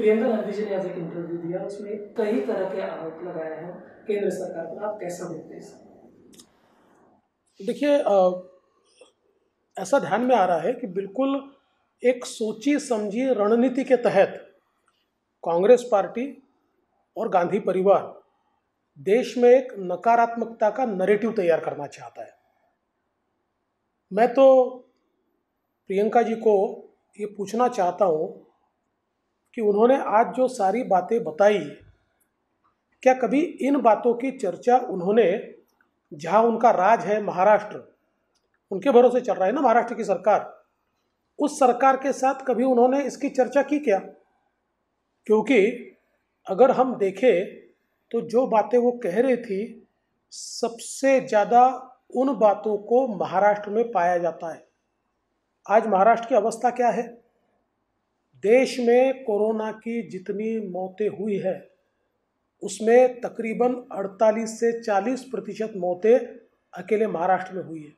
प्रियंका गांधी जी ने आज एक इंटरव्यू दिया, उसमें कई तरह के आरोप लगाए हैं। केंद्र सरकार पर आप कैसा देखते हैं देखिए ऐसा ध्यान में आ रहा है कि बिल्कुल एक सोची समझी रणनीति के तहत कांग्रेस पार्टी और गांधी परिवार देश में एक नकारात्मकता का नरेटिव तैयार करना चाहता है। मैं तो प्रियंका जी को ये पूछना चाहता हूँ कि उन्होंने आज जो सारी बातें बताई, क्या कभी इन बातों की चर्चा उन्होंने, जहाँ उनका राज है महाराष्ट्र, उनके भरोसे चल रहा है ना महाराष्ट्र की सरकार? उस सरकार के साथ कभी उन्होंने इसकी चर्चा की क्या? क्योंकि अगर हम देखें तो जो बातें वो कह रही थी, सबसे ज़्यादा उन बातों को महाराष्ट्र में पाया जाता है। आज महाराष्ट्र की अवस्था क्या है? देश में कोरोना की जितनी मौतें हुई है, उसमें तकरीबन 48 से 40 प्रतिशत मौतें अकेले महाराष्ट्र में हुई है।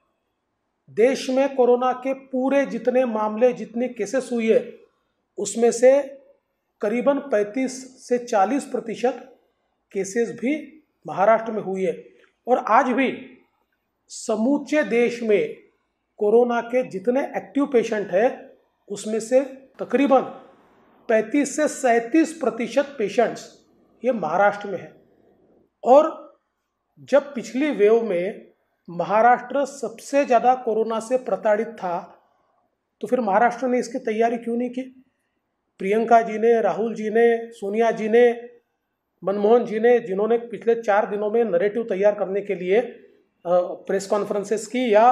देश में कोरोना के पूरे जितने मामले, जितने केसेस हुई है, उसमें से करीबन 35 से 40 प्रतिशत केसेस भी महाराष्ट्र में हुई है। और आज भी समूचे देश में कोरोना के जितने एक्टिव पेशेंट हैं, उसमें से तकरीबन 35 से सैंतीस प्रतिशत पेशेंट्स ये महाराष्ट्र में है। और जब पिछली वेव में महाराष्ट्र सबसे ज़्यादा कोरोना से प्रताड़ित था तो फिर महाराष्ट्र ने इसकी तैयारी क्यों नहीं की? प्रियंका जी ने, राहुल जी ने, सोनिया जी ने, मनमोहन जी ने, जिन्होंने पिछले चार दिनों में नरेटिव तैयार करने के लिए प्रेस कॉन्फ्रेंसेस की या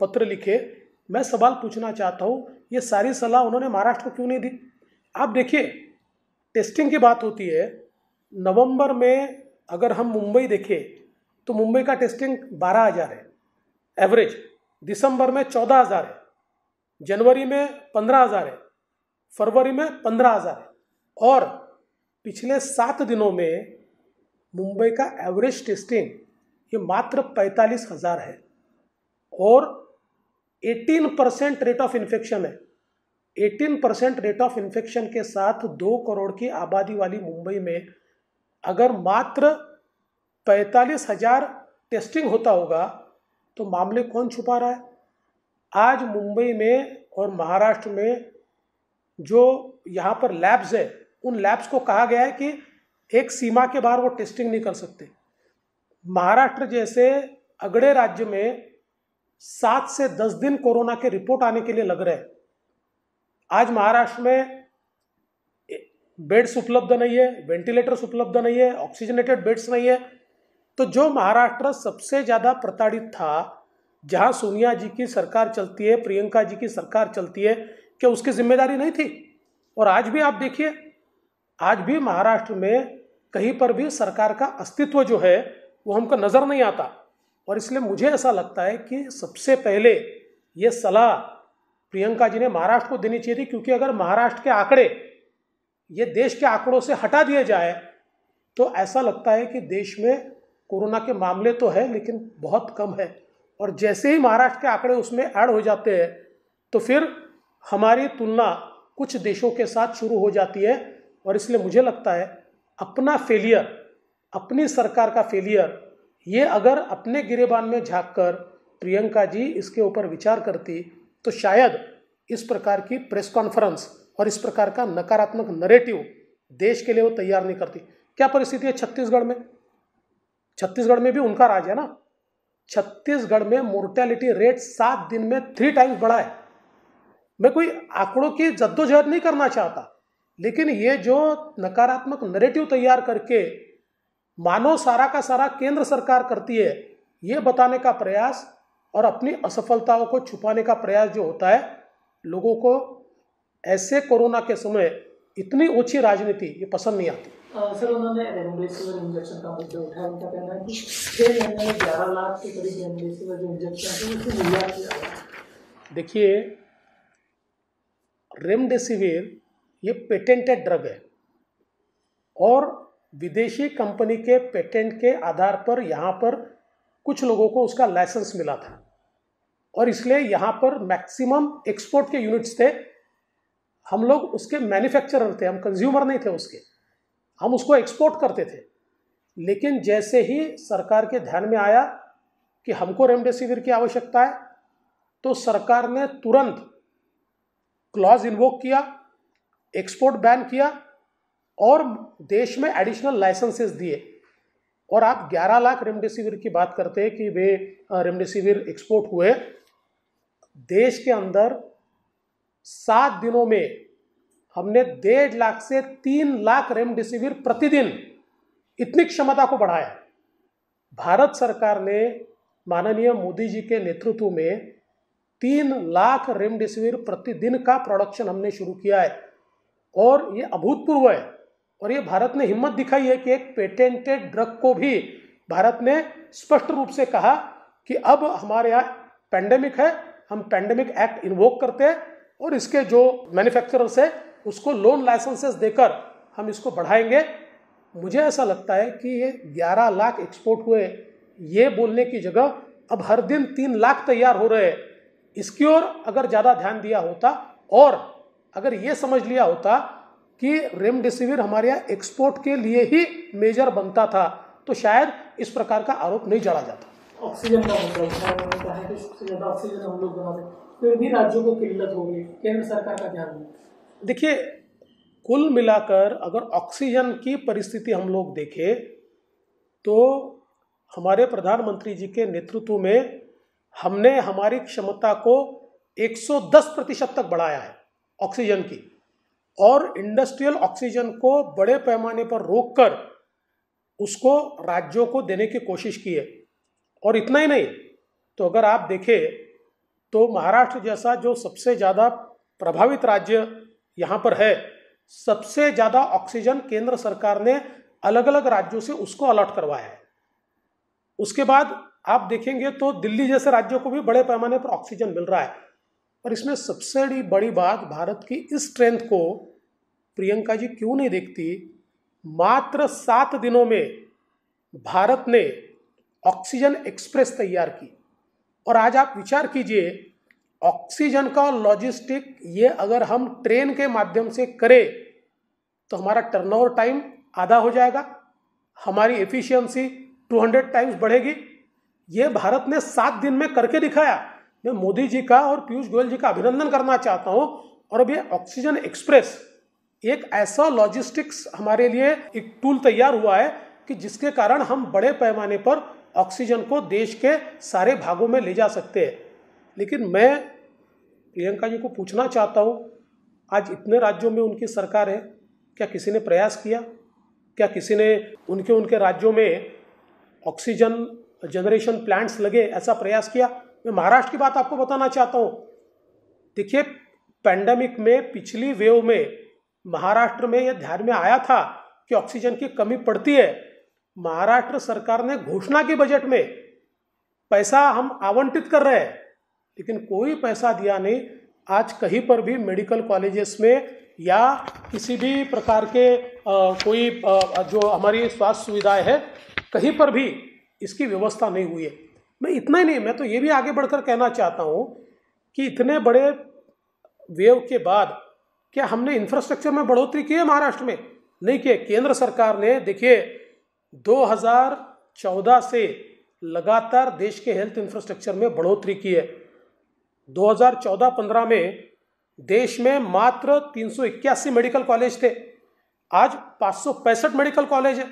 पत्र लिखे, मैं सवाल पूछना चाहता हूँ, ये सारी सलाह उन्होंने महाराष्ट्र को क्यों नहीं दी? आप देखिए टेस्टिंग की बात होती है, नवंबर में अगर हम मुंबई देखें तो मुंबई का टेस्टिंग बारह हज़ार है। एवरेज दिसंबर में चौदह हज़ार है। जनवरी में पंद्रह हज़ार है। फरवरी में पंद्रह हज़ार है। और पिछले सात दिनों में मुंबई का एवरेज टेस्टिंग ये मात्र पैंतालीस हज़ार है। और 18 परसेंट रेट ऑफ़ इन्फेक्शन है। 18 परसेंट रेट ऑफ़ इन्फेक्शन के साथ दो करोड़ की आबादी वाली मुंबई में अगर मात्र पैंतालीस हज़ार टेस्टिंग होता होगा तो मामले कौन छुपा रहा है? आज मुंबई में और महाराष्ट्र में जो यहाँ पर लैब्स है, उन लैब्स को कहा गया है कि एक सीमा के बाहर वो टेस्टिंग नहीं कर सकते। महाराष्ट्र जैसे अगड़े राज्य में सात से दस दिन कोरोना के रिपोर्ट आने के लिए लग रहे हैं। आज महाराष्ट्र में बेड्स उपलब्ध नहीं है, वेंटिलेटर्स उपलब्ध नहीं है, ऑक्सीजनेटेड बेड्स नहीं है। तो जो महाराष्ट्र सबसे ज़्यादा प्रताड़ित था, जहाँ सोनिया जी की सरकार चलती है, प्रियंका जी की सरकार चलती है, क्या उसकी ज़िम्मेदारी नहीं थी? और आज भी आप देखिए, आज भी महाराष्ट्र में कहीं पर भी सरकार का अस्तित्व जो है, वो हमको नज़र नहीं आता। और इसलिए मुझे ऐसा लगता है कि सबसे पहले ये सलाह प्रियंका जी ने महाराष्ट्र को देनी चाहिए थी, क्योंकि अगर महाराष्ट्र के आंकड़े ये देश के आंकड़ों से हटा दिए जाए तो ऐसा लगता है कि देश में कोरोना के मामले तो है, लेकिन बहुत कम है। और जैसे ही महाराष्ट्र के आंकड़े उसमें ऐड हो जाते हैं तो फिर हमारी तुलना कुछ देशों के साथ शुरू हो जाती है, और इसलिए मुझे लगता है अपना फेलियर अपनी सरकार का फेलियर ये अगर अपने गिरेबान में झाँक कर प्रियंका जी इसके ऊपर विचार करती तो शायद इस प्रकार की प्रेस कॉन्फ्रेंस और इस प्रकार का नकारात्मक नरेटिव देश के लिए वो तैयार नहीं करती। क्या परिस्थिति है छत्तीसगढ़ में? छत्तीसगढ़ में भी उनका राज है ना? छत्तीसगढ़ में मोर्टेलिटी रेट सात दिन में थ्री टाइम्स बढ़ा है। मैं कोई आंकड़ों की जद्दोजहद नहीं करना चाहता, लेकिन ये जो नकारात्मक नरेटिव तैयार करके मानो सारा का सारा केंद्र सरकार करती है, ये बताने का प्रयास और अपनी असफलताओं को छुपाने का प्रयास जो होता है लोगों को ऐसे कोरोना के समय इतनी ऊँची राजनीति ये पसंद नहीं आती। सर उन्होंने रेमडेसिविर इंजेक्शन का मुद्दा उठाया उनका कहना है कि छः महीने में ग्यारह लाख के करीब रेमडेसिविर जो इंजेक्शन है उसको मुहैया किया देखिए रेमडेसिविर ये पेटेंटेड ड्रग है और विदेशी कंपनी के पेटेंट के आधार पर यहाँ पर कुछ लोगों को उसका लाइसेंस मिला था। और इसलिए यहाँ पर मैक्सिमम एक्सपोर्ट के यूनिट्स थे। हम लोग उसके मैन्युफैक्चरर थे, हम कंज्यूमर नहीं थे उसके। हम उसको एक्सपोर्ट करते थे। लेकिन जैसे ही सरकार के ध्यान में आया कि हमको रेमडेसिविर की आवश्यकता है तो सरकार ने तुरंत क्लॉज इन्वोक किया, एक्सपोर्ट बैन किया और देश में एडिशनल लाइसेंसेस दिए। और आप 11 लाख रेमडेसिविर की बात करते हैं कि वे रेमडेसिविर एक्सपोर्ट हुए। देश के अंदर सात दिनों में हमने डेढ़ लाख से तीन लाख रेमडेसिविर प्रतिदिन इतनी क्षमता को बढ़ाया। भारत सरकार ने माननीय मोदी जी के नेतृत्व में तीन लाख रेमडेसिविर प्रतिदिन का प्रोडक्शन हमने शुरू किया है। और ये अभूतपूर्व है। और ये भारत ने हिम्मत दिखाई है कि एक पेटेंटेड ड्रग को भी भारत ने स्पष्ट रूप से कहा कि अब हमारे यहाँ पैंडेमिक है, हम पैंडेमिक एक्ट इन्वोक करते हैं और इसके जो मैन्युफैक्चरर्स है, उसको लोन लाइसेंसेस देकर हम इसको बढ़ाएँगे। मुझे ऐसा लगता है कि ये 11 लाख एक्सपोर्ट हुए ये बोलने की जगह अब हर दिन तीन लाख तैयार हो रहे हैं। इसकी ओर अगर ज़्यादा ध्यान दिया होता और अगर ये समझ लिया होता कि रेमडेसिविर हमारे यहाँ एक्सपोर्ट के लिए ही मेजर बनता था। तो शायद इस प्रकार का आरोप नहीं जड़ा जाता। ऑक्सीजन का है सबसे ज़्यादा ऑक्सीजन हम लोग बना फिर भी राज्यों को किल्लत होगी। केंद्र सरकार का ध्यान देखिए कुल मिलाकर अगर ऑक्सीजन की परिस्थिति हम लोग देखें तो हमारे प्रधानमंत्री जी के नेतृत्व में हमने हमारी क्षमता को 110 प्रतिशत तक बढ़ाया है ऑक्सीजन की। और इंडस्ट्रियल ऑक्सीजन को बड़े पैमाने पर रोककर उसको राज्यों को देने की कोशिश की है। और इतना ही नहीं तो अगर आप देखें तो महाराष्ट्र जैसा जो सबसे ज़्यादा प्रभावित राज्य यहाँ पर है, सबसे ज़्यादा ऑक्सीजन केंद्र सरकार ने अलग अलग राज्यों से उसको अलॉट करवाया है। उसके बाद आप देखेंगे तो दिल्ली जैसे राज्यों को भी बड़े पैमाने पर ऑक्सीजन मिल रहा है। और इसमें सबसे बड़ी बात भारत की इस स्ट्रेंथ को प्रियंका जी क्यों नहीं देखती? मात्र सात दिनों में भारत ने ऑक्सीजन एक्सप्रेस तैयार की। और आज आप विचार कीजिए ऑक्सीजन का लॉजिस्टिक ये अगर हम ट्रेन के माध्यम से करें तो हमारा टर्नओवर टाइम आधा हो जाएगा, हमारी एफिशिएंसी 200 टाइम्स बढ़ेगी। ये भारत ने सात दिन में करके दिखाया। मैं मोदी जी का और पीयूष गोयल जी का अभिनंदन करना चाहता हूँ। और अब ये ऑक्सीजन एक्सप्रेस, एक ऐसा लॉजिस्टिक्स हमारे लिए एक टूल तैयार हुआ है कि जिसके कारण हम बड़े पैमाने पर ऑक्सीजन को देश के सारे भागों में ले जा सकते हैं। लेकिन मैं प्रियंका जी को पूछना चाहता हूँ, आज इतने राज्यों में उनकी सरकार है, क्या किसी ने प्रयास किया? क्या किसी ने उनके उनके राज्यों में ऑक्सीजन जनरेशन प्लांट्स लगे ऐसा प्रयास किया? मैं महाराष्ट्र की बात आपको बताना चाहता हूँ। देखिए पैंडमिक में पिछली वेव में महाराष्ट्र में यह ध्यान में आया था कि ऑक्सीजन की कमी पड़ती है। महाराष्ट्र सरकार ने घोषणा की बजट में पैसा हम आवंटित कर रहे हैं लेकिन कोई पैसा दिया नहीं। आज कहीं पर भी मेडिकल कॉलेजेस में या किसी भी प्रकार के आ, कोई आ, जो हमारी स्वास्थ्य सुविधाएँ है कहीं पर भी इसकी व्यवस्था नहीं हुई है। मैं इतना ही नहीं, मैं तो ये भी आगे बढ़कर कहना चाहता हूँ कि इतने बड़े वेव के बाद क्या हमने इंफ्रास्ट्रक्चर में बढ़ोतरी की है महाराष्ट्र में? नहीं किए। केंद्र सरकार ने, देखिए 2014 से लगातार देश के हेल्थ इंफ्रास्ट्रक्चर में बढ़ोतरी की है। 2014-15 में देश में मात्र तीन सौ इक्यासी मेडिकल कॉलेज थे। आज पाँच सौ पैंसठ मेडिकल कॉलेज है।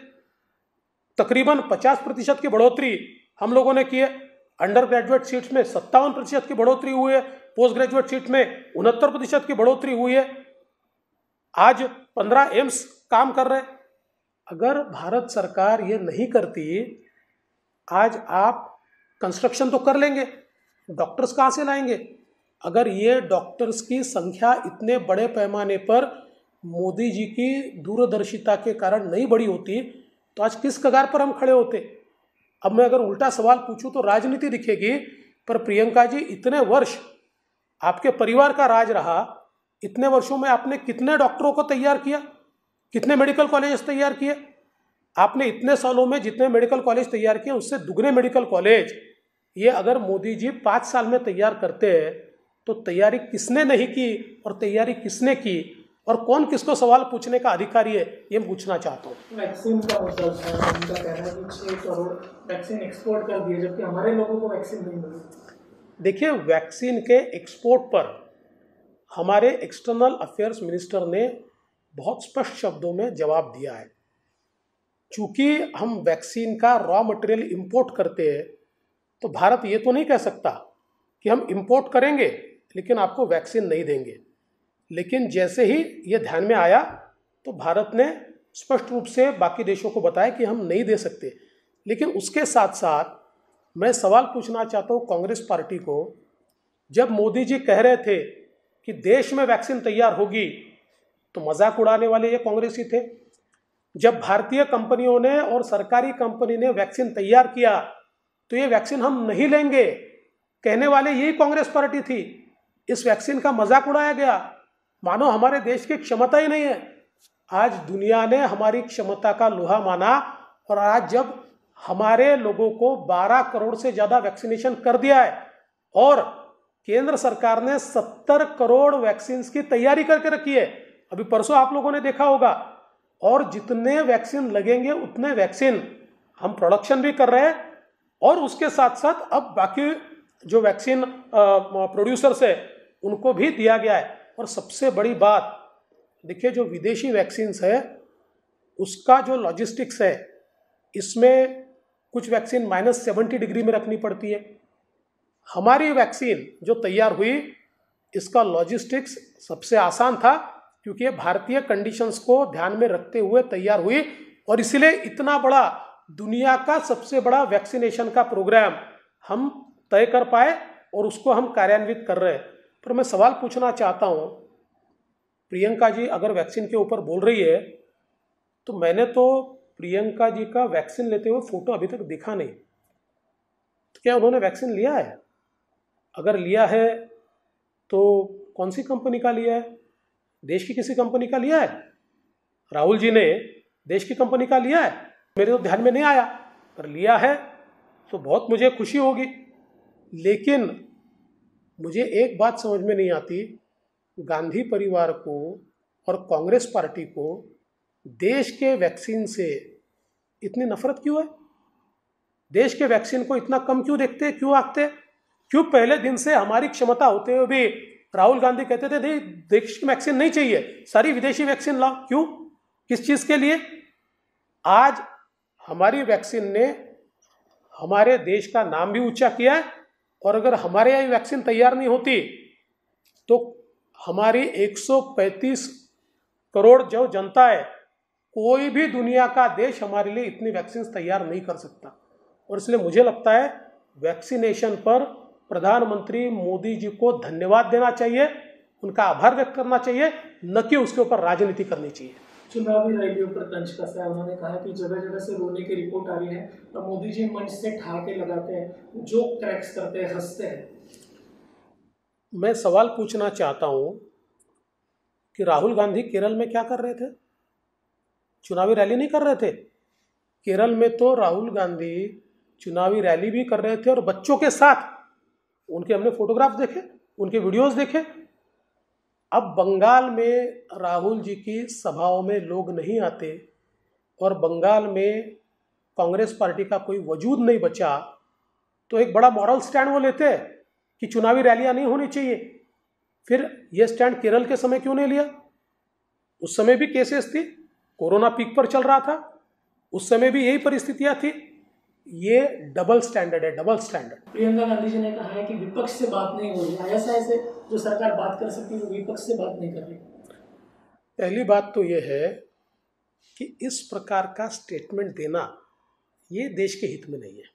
तकरीबन 50 प्रतिशत की बढ़ोतरी। हम लोगों ने किए। अंडर ग्रेजुएट सीट्स में सत्तावन प्रतिशत की बढ़ोतरी हुई है। पोस्ट ग्रेजुएट सीट में उनहत्तर प्रतिशत की बढ़ोतरी हुई है। आज पंद्रह एम्स काम कर रहे अगर भारत सरकार ये नहीं करती, आज आप कंस्ट्रक्शन तो कर लेंगे। डॉक्टर्स कहाँ से लाएँगे? अगर ये डॉक्टर्स की संख्या इतने बड़े पैमाने पर मोदी जी की दूरदर्शिता के कारण नहीं बढ़ी होती तो आज किस कगार पर हम खड़े होते? अब मैं अगर उल्टा सवाल पूछूँ तो राजनीति दिखेगी, पर प्रियंका जी, इतने वर्ष आपके परिवार का राज रहा, इतने वर्षों में आपने कितने डॉक्टरों को तैयार किया, कितने मेडिकल कॉलेज तैयार किए? आपने इतने सालों में जितने मेडिकल कॉलेज तैयार किए, उससे दुगने मेडिकल कॉलेज। ये अगर मोदी जी पाँच साल में तैयार करते हैं तो तैयारी किसने नहीं की और तैयारी किसने की? और कौन किसको सवाल पूछने का अधिकारी है ये मैं पूछना चाहता हूँ। वैक्सीन का मुद्दा उनका कहना है कि छः करोड़ वैक्सीन एक्सपोर्ट कर दिए जबकि हमारे लोगों को वैक्सीन नहीं मिली। देखिए वैक्सीन के एक्सपोर्ट पर हमारे एक्सटर्नल अफेयर्स मिनिस्टर ने बहुत स्पष्ट शब्दों में जवाब दिया है। चूँकि हम वैक्सीन का रॉ मटेरियल इंपोर्ट करते हैं तो भारत ये तो नहीं कह सकता कि हम इंपोर्ट करेंगे लेकिन आपको वैक्सीन नहीं देंगे। लेकिन जैसे ही ये ध्यान में आया तो भारत ने स्पष्ट रूप से बाकी देशों को बताया कि हम नहीं दे सकते। लेकिन उसके साथ साथ मैं सवाल पूछना चाहता हूँ कांग्रेस पार्टी को। जब मोदी जी कह रहे थे कि देश में वैक्सीन तैयार होगी तो मज़ाक उड़ाने वाले ये कांग्रेस ही थे। जब भारतीय कंपनियों ने और सरकारी कंपनी ने वैक्सीन तैयार किया तो ये वैक्सीन हम नहीं लेंगे। कहने वाले यही कांग्रेस पार्टी थी। इस वैक्सीन का मज़ाक उड़ाया गया। मानो हमारे देश की क्षमता ही नहीं है। आज दुनिया ने हमारी क्षमता का लोहा माना और आज जब हमारे लोगों को 12 करोड़ से ज़्यादा वैक्सीनेशन कर दिया है और केंद्र सरकार ने 70 करोड़ वैक्सीन की तैयारी करके रखी है, अभी परसों आप लोगों ने देखा होगा, और जितने वैक्सीन लगेंगे उतने वैक्सीन हम प्रोडक्शन भी कर रहे हैं और उसके साथ साथ अब बाकी जो वैक्सीन प्रोड्यूसर्स है उनको भी दिया गया है। और सबसे बड़ी बात, देखिए जो विदेशी वैक्सीन्स है, उसका जो लॉजिस्टिक्स है, इसमें कुछ वैक्सीन माइनस सेवेंटी डिग्री में रखनी पड़ती है। हमारी वैक्सीन जो तैयार हुई, इसका लॉजिस्टिक्स सबसे आसान था, क्योंकि भारतीय कंडीशंस को ध्यान में रखते हुए तैयार हुई और इसलिए इतना बड़ा दुनिया का सबसे बड़ा वैक्सीनेशन का प्रोग्राम हम तय कर पाए और उसको हम कार्यान्वित कर रहे हैं। पर मैं सवाल पूछना चाहता हूँ। प्रियंका जी, अगर वैक्सीन के ऊपर बोल रही है तो मैंने तो प्रियंका जी का वैक्सीन लेते हुए फ़ोटो अभी तक दिखा नहीं। तो क्या उन्होंने वैक्सीन लिया है? अगर लिया है तो कौन सी कंपनी का लिया है? देश की किसी कंपनी का लिया है? राहुल जी ने देश की कंपनी का लिया है? मेरे तो ध्यान में नहीं आया। पर लिया है तो बहुत मुझे खुशी होगी। लेकिन मुझे एक बात समझ में नहीं आती। गांधी परिवार को और कांग्रेस पार्टी को देश के वैक्सीन से इतनी नफरत क्यों है? देश के वैक्सीन को इतना कम क्यों देखते, क्यों आखते क्यों पहले दिन से हमारी क्षमता होते हुए भी राहुल गांधी कहते थे, नहीं, देश की वैक्सीन नहीं चाहिए, सारी विदेशी वैक्सीन लाओ। क्यों? किस चीज़ के लिए? आज हमारी वैक्सीन ने हमारे देश का नाम भी ऊँचा किया है। और अगर हमारे यहाँ वैक्सीन तैयार नहीं होती तो हमारी 135 करोड़ जो जनता है, कोई भी दुनिया का देश हमारे लिए इतनी वैक्सीन तैयार नहीं कर सकता। और इसलिए मुझे लगता है, वैक्सीनेशन पर प्रधानमंत्री मोदी जी को धन्यवाद देना चाहिए, उनका आभार व्यक्त करना चाहिए, न कि उसके ऊपर राजनीति करनी चाहिए। चुनावी रैलियों पर तंज कसा है? उन्होंने कहा कि जगह जगह से रोने की रिपोर्ट आ रही है और मोदी जी मंच से ठहाके लगाते हैं, जो क्रैक्स करते हैं, हँसते हैं। मैं सवाल पूछना चाहता हूँ कि राहुल गांधी केरल में क्या कर रहे थे? चुनावी रैली नहीं कर रहे थे? केरल में तो राहुल गांधी चुनावी रैली भी कर रहे थे और बच्चों के साथ, उनके हमने फोटोग्राफ देखे, उनके वीडियोस देखे अब बंगाल में राहुल जी की सभाओं में लोग नहीं आते और बंगाल में कांग्रेस पार्टी का कोई वजूद नहीं बचा तो एक बड़ा मॉरल स्टैंड वो लेते हैं कि चुनावी रैलियाँ नहीं होनी चाहिए। फिर ये स्टैंड केरल के समय क्यों नहीं लिया? उस समय भी केसेस थी, कोरोना पीक पर चल रहा था, उस समय भी यही परिस्थितियाँ थी। ये डबल स्टैंडर्ड है डबल स्टैंडर्ड प्रियंका गांधी जी ने कहा है कि विपक्ष से बात नहीं हो रही ऐसा ऐसे जो सरकार बात कर सकती है वो विपक्ष से बात नहीं कर रही पहली बात तो ये है कि इस प्रकार का स्टेटमेंट देना ये देश के हित में नहीं है।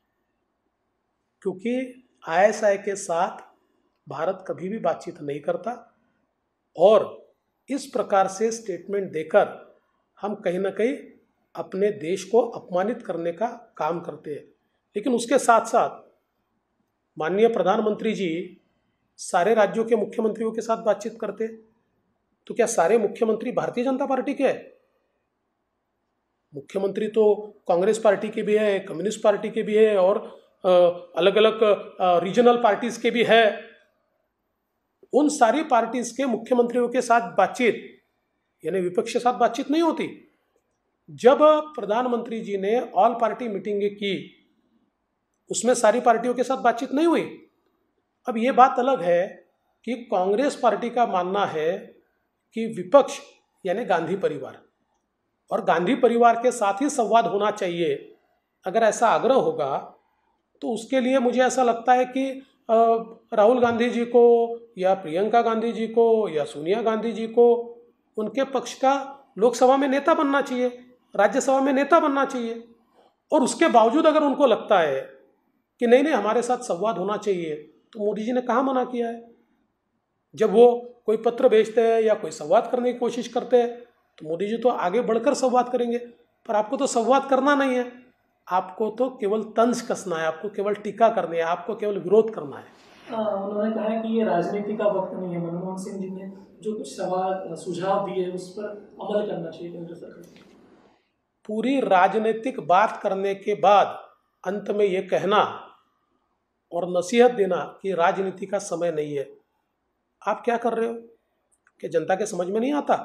क्योंकि आईएसआई के साथ भारत कभी भी बातचीत नहीं करता और इस प्रकार से स्टेटमेंट देकर हम कहीं ना कहीं अपने देश को अपमानित करने का काम करते हैं। लेकिन उसके साथ साथ माननीय प्रधानमंत्री जी सारे राज्यों के मुख्यमंत्रियों के साथ बातचीत करते तो क्या सारे मुख्यमंत्री भारतीय जनता पार्टी के हैं? मुख्यमंत्री तो कांग्रेस पार्टी के भी है, कम्युनिस्ट पार्टी के भी है और अलग अलग रीजनल पार्टीज़ के भी है। उन सारी पार्टीज़ के मुख्यमंत्रियों के साथ बातचीत, यानी विपक्ष के साथ बातचीत नहीं होती। जब प्रधानमंत्री जी ने ऑल पार्टी मीटिंग की, उसमें सारी पार्टियों के साथ बातचीत नहीं हुई। अब ये बात अलग है कि कांग्रेस पार्टी का मानना है कि विपक्ष, यानी गांधी परिवार, और गांधी परिवार के साथ ही संवाद होना चाहिए। अगर ऐसा आग्रह होगा तो उसके लिए मुझे ऐसा लगता है कि राहुल गांधी जी को, या प्रियंका गांधी जी को, या सोनिया गांधी जी को, उनके पक्ष का लोकसभा में नेता बनना चाहिए। राज्यसभा में नेता बनना चाहिए। और उसके बावजूद अगर उनको लगता है कि नहीं नहीं, हमारे साथ संवाद होना चाहिए तो मोदी जी ने कहाँ मना किया है? जब वो कोई पत्र भेजते हैं या कोई संवाद करने की कोशिश करते हैं तो मोदी जी तो आगे बढ़कर संवाद करेंगे। पर आपको तो संवाद करना नहीं है। आपको तो केवल तंज कसना है, आपको केवल टीका करनी है, आपको केवल विरोध करना है। उन्होंने कहा है कि ये राजनीति का वक्त नहीं है। मनमोहन सिंह जी ने जो कुछ सवाल, सुझाव दिए, उस पर अमल करना चाहिए केंद्र सरकार पूरी राजनीतिक बात करने के बाद अंत में ये कहना और नसीहत देना कि राजनीति का समय नहीं है। आप क्या कर रहे हो? कि जनता के समझ में नहीं आता?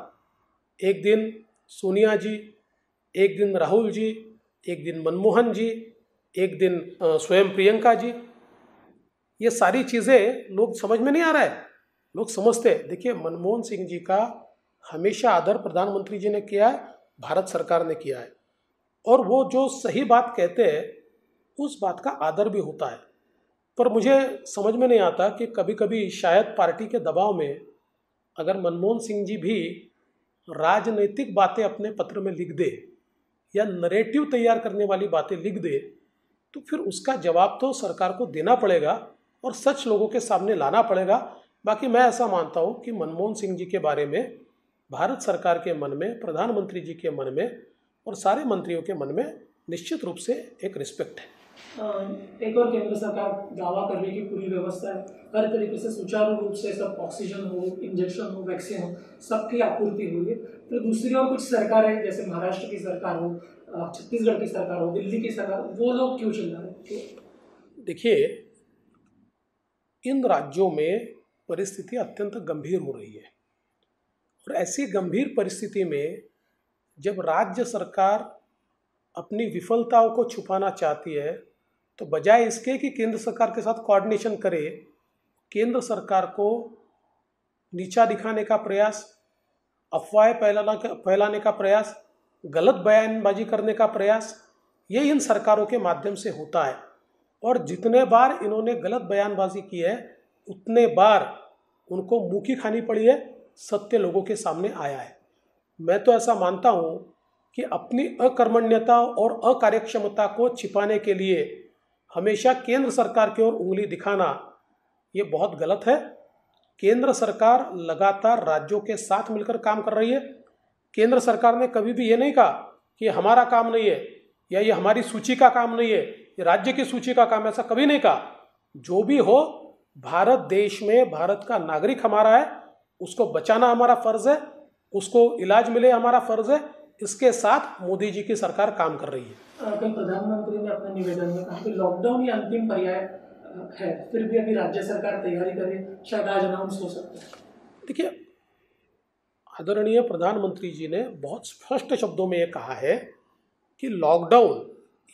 एक दिन सोनिया जी, एक दिन राहुल जी, एक दिन मनमोहन जी, एक दिन स्वयं प्रियंका जी। ये सारी चीज़ें लोग समझ में नहीं आ रहा है। लोग समझते देखिए मनमोहन सिंह जी का हमेशा आदर प्रधानमंत्री जी ने किया है भारत सरकार ने किया है। और वो जो सही बात कहते हैं, उस बात का आदर भी होता है। पर मुझे समझ में नहीं आता कि कभी कभी शायद पार्टी के दबाव में अगर मनमोहन सिंह जी भी राजनीतिक बातें अपने पत्र में लिख दे या नरेटिव तैयार करने वाली बातें लिख दे तो फिर उसका जवाब तो सरकार को देना पड़ेगा और सच लोगों के सामने लाना पड़ेगा। बाकी मैं ऐसा मानता हूँ कि मनमोहन सिंह जी के बारे में भारत सरकार के मन में प्रधानमंत्री जी के मन में और सारे मंत्रियों के मन में निश्चित रूप से एक रिस्पेक्ट है। एक और केंद्र सरकार दावा कर रही है कि पूरी व्यवस्था है। हर तरीके से सुचारू रूप से सब ऑक्सीजन हो इंजेक्शन हो वैक्सीन हो सबकी आपूर्ति हुई है। फिर दूसरी और कुछ सरकार है जैसे महाराष्ट्र की सरकार हो छत्तीसगढ़ की सरकार हो दिल्ली की सरकार हो वो लोग क्यों चिल्ला रहे देखिए इन राज्यों में परिस्थिति अत्यंत गंभीर हो रही है। और ऐसी गंभीर परिस्थिति में जब राज्य सरकार अपनी विफलताओं को छुपाना चाहती है तो बजाय इसके कि केंद्र सरकार के साथ कोऑर्डिनेशन करे, केंद्र सरकार को नीचा दिखाने का प्रयास, अफवाहें फैलाना फैलाने का प्रयास, गलत बयानबाजी करने का प्रयास, ये इन सरकारों के माध्यम से होता है। और जितने बार इन्होंने गलत बयानबाजी की है, उतने बार उनको की खानी पड़ी है सत्य लोगों के सामने आया है। मैं तो ऐसा मानता हूँ कि अपनी अकर्मण्यता और अकार्यक्षमता को छिपाने के लिए हमेशा केंद्र सरकार की ओर उंगली दिखाना, ये बहुत गलत है। केंद्र सरकार लगातार राज्यों के साथ मिलकर काम कर रही है। केंद्र सरकार ने कभी भी ये नहीं कहा कि हमारा काम नहीं है, या ये हमारी सूची का काम नहीं है, ये राज्य की सूची का काम ऐसा कभी नहीं कहा। जो भी हो, भारत देश में भारत का नागरिक हमारा है उसको बचाना हमारा फ़र्ज़ है उसको इलाज मिले हमारा फ़र्ज़ है इसके साथ मोदी जी की सरकार काम कर रही है। कल प्रधानमंत्री ने अपने निवेदन में कहा कि लॉकडाउन ही अंतिम पर्याय है फिर भी अभी राज्य सरकार तैयारी करे शायद आज अनाउंस हो सकता है। देखिए आदरणीय प्रधानमंत्री जी ने बहुत स्पष्ट शब्दों में ये कहा है कि लॉकडाउन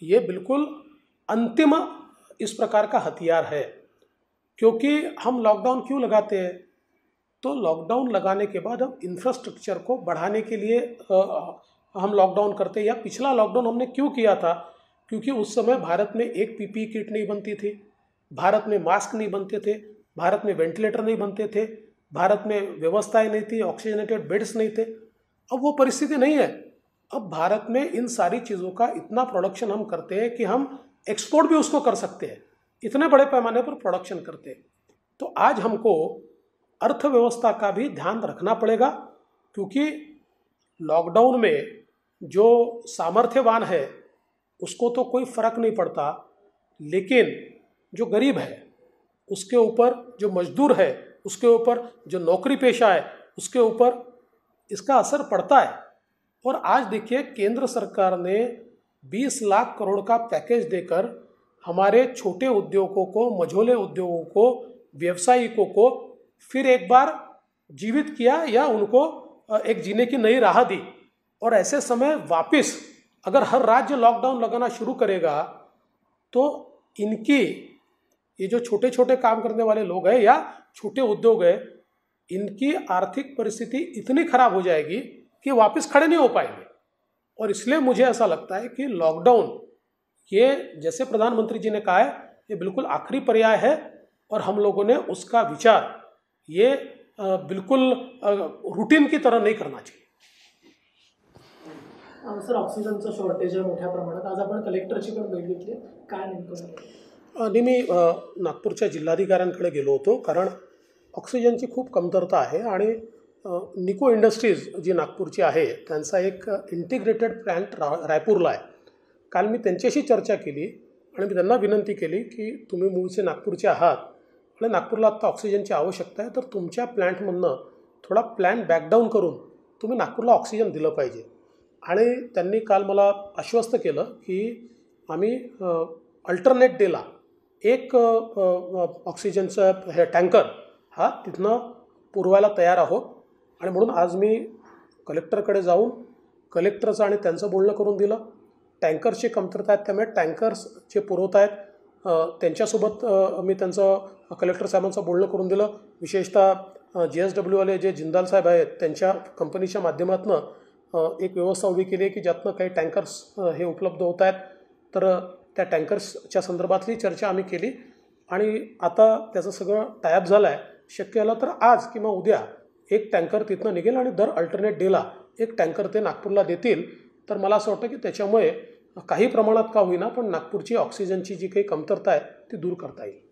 ये बिल्कुल अंतिम इस प्रकार का हथियार है क्योंकि हम लॉकडाउन क्यों लगाते हैं? तो लॉकडाउन लगाने के बाद हम इंफ्रास्ट्रक्चर को बढ़ाने के लिए हम लॉकडाउन करते या पिछला लॉकडाउन हमने क्यों किया था? क्योंकि उस समय भारत में एक पीपी किट नहीं बनती थी। भारत में मास्क नहीं बनते थे। भारत में वेंटिलेटर नहीं बनते थे। भारत में व्यवस्थाएँ नहीं थी ऑक्सीजनेटेड बेड्स नहीं थे। अब वो परिस्थिति नहीं है। अब भारत में इन सारी चीज़ों का इतना प्रोडक्शन हम करते हैं कि हम एक्सपोर्ट भी उसको कर सकते हैं। इतने बड़े पैमाने पर प्रोडक्शन करते हैं। तो आज हमको अर्थव्यवस्था का भी ध्यान रखना पड़ेगा, क्योंकि लॉकडाउन में जो सामर्थ्यवान है, उसको तो कोई फ़र्क नहीं पड़ता। लेकिन जो गरीब है, उसके ऊपर जो मजदूर है, उसके ऊपर जो नौकरी पेशा है, उसके ऊपर इसका असर पड़ता है। और आज देखिए, केंद्र सरकार ने 20 लाख करोड़ का पैकेज देकर हमारे छोटे उद्योगों को, मझोले उद्योगों को, व्यवसायिकों को फिर एक बार जीवित किया या उनको एक जीने की नई राह दी। और ऐसे समय वापस अगर हर राज्य लॉकडाउन लगाना शुरू करेगा तो इनकी, ये जो छोटे छोटे काम करने वाले लोग हैं या छोटे उद्योग हैं, इनकी आर्थिक परिस्थिति इतनी खराब हो जाएगी कि वापस खड़े नहीं हो पाएँगे। और इसलिए मुझे ऐसा लगता है कि लॉकडाउन ये जैसे प्रधानमंत्री जी ने कहा है, ये बिल्कुल आखिरी पर्याय है और हम लोगों ने उसका विचार ये बिल्कुल रूटीन की तरह नाही करना चाहिए। सर ऑक्सिजनचं शॉर्टेज आहे मोठ्या प्रमाणात. आज आपण कलेक्टरची पण भेट घेतली काय नेमकं आणि मी नागपूरच्या जिल्हाधिकाऱ्यांकडे गेलो होतो कारण ऑक्सिजनची खूप कमतरता आहे आणि निको इंडस्ट्रीज जी नागपूरची आहे त्यांचा एक इंटिग्रेटेड प्लॅन्ट रा रायपूरला आहे. काल मी त्यांच्याशी चर्चा केली आणि मी त्यांना विनंती केली की तुम्ही मूळचे नागपूरचे आहात आणि नागपूरला आत्ता ऑक्सिजनची आवश्यकता आहे तर तुमच्या प्लॅन्टमधनं थोडा प्लॅन बॅकडाऊन करून तुम्ही नागपूरला ऑक्सिजन दिलं पाहिजे. आणि त्यांनी काल मला आश्वस्त केलं की आम्ही अल्टरनेट डेला एक ऑक्सिजनचं हे टँकर हा तिथनं पुरवायला तयार आहोत. आणि म्हणून आज मी कलेक्टरकडे जाऊन कलेक्टरचं आणि त्यांचं बोलणं करून दिलं. टँकर्सची कमतरता आहेत त्यामुळे टँकर्स जे पुरवत आहेत त्यांच्यासोबत मी त्यांचं कलेक्टर साहेबांचं बोलणं करून दिलं. विशेषतः जी एस डब्ल्यूवाले जे जिंदाल साहेब आहेत त्यांच्या कंपनीच्या माध्यमातून एक व्यवस्था उभी केली आहे की ज्यातनं काही टँकर्स हे उपलब्ध होत आहेत. तर त्या टँकर्सच्या संदर्भातली चर्चा आम्ही केली. आणि आता त्याचं सगळं टायअप झालं आहे शक्य आलं तर आज किंवा उद्या एक टँकर तिथनं निघेल आणि दर अल्टरनेट डेला एक टँकर ते नागपूरला देतील. तर मला असं वाटतं की त्याच्यामुळे काही प्रमाणात का होईना, पण ऑक्सिजन की जी काही कमतरता है ती दूर करता येईल.